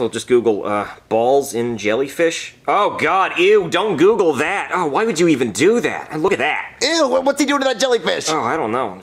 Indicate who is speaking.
Speaker 1: will just Google uh, balls in jellyfish. Oh God, ew! Don't Google that. Oh, why would you even do that? Look at that.
Speaker 2: Ew, what's he doing to that jellyfish?
Speaker 1: Oh, I don't know.